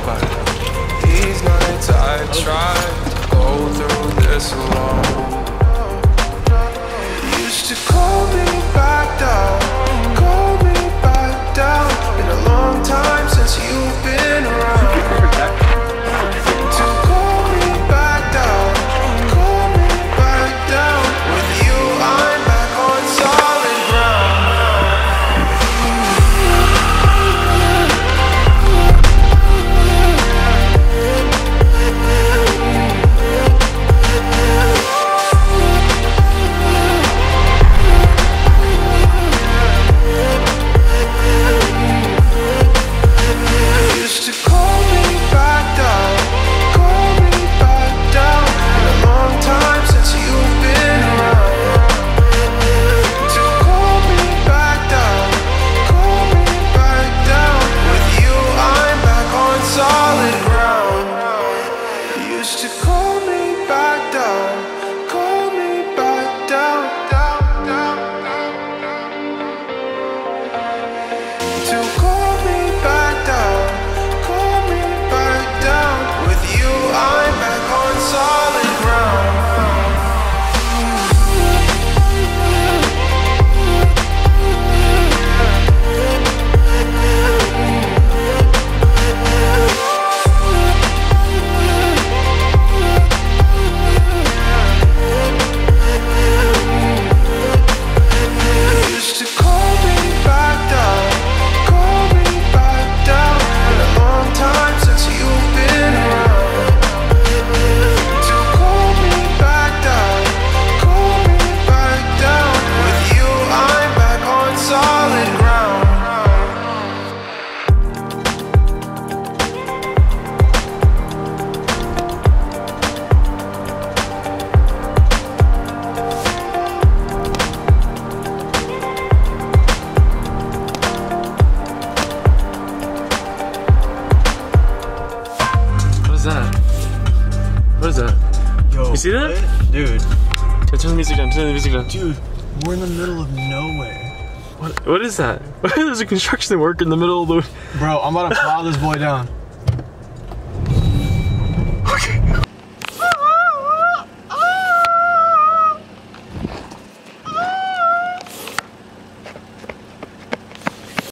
These nights I try to go through this What is that? What is that? Yo. You see that? Dude. Turn the music down, turn the music down. Dude, we're in the middle of nowhere. What, what is that? There's a construction work in the middle of the... Bro, I'm about to plow this boy down.